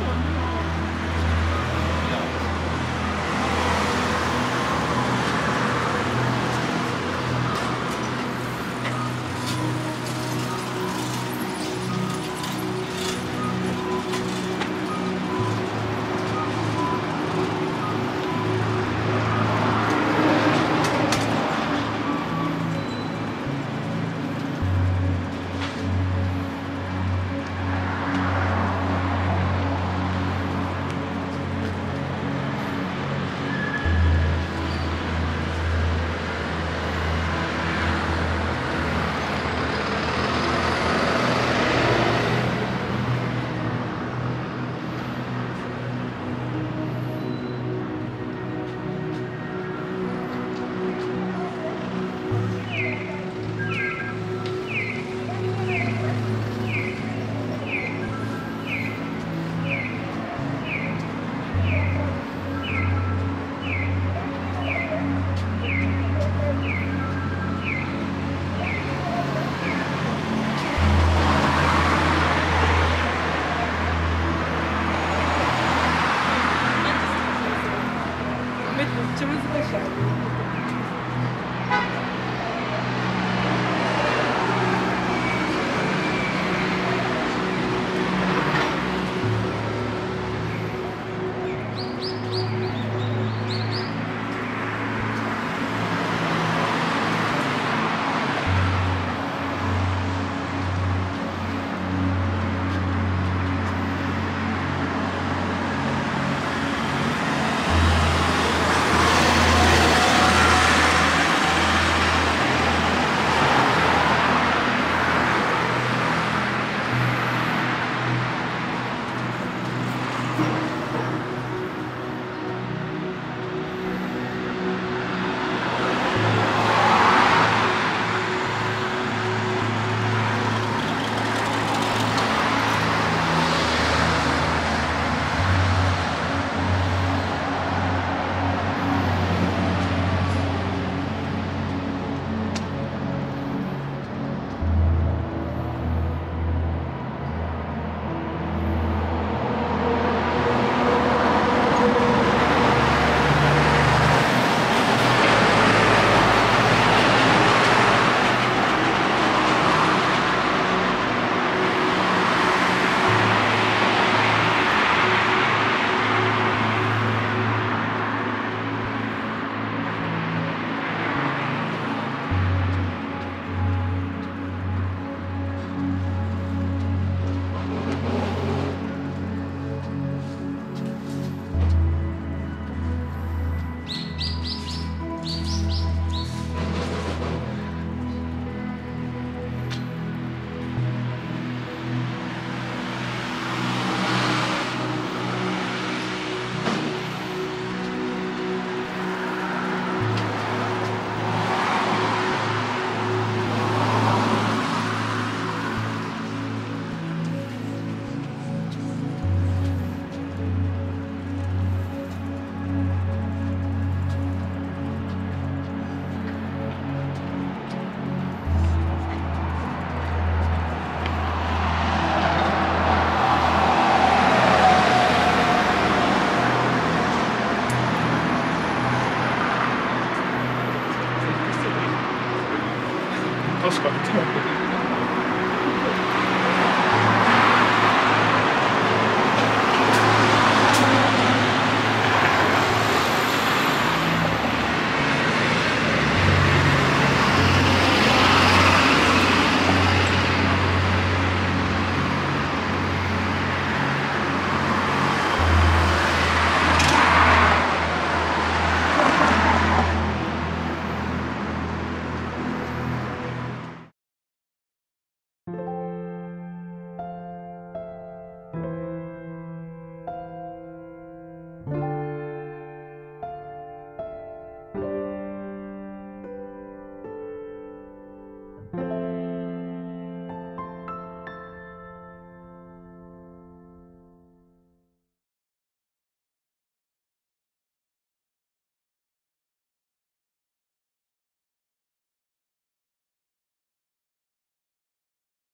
Thank you. 就是在想什 Oscar.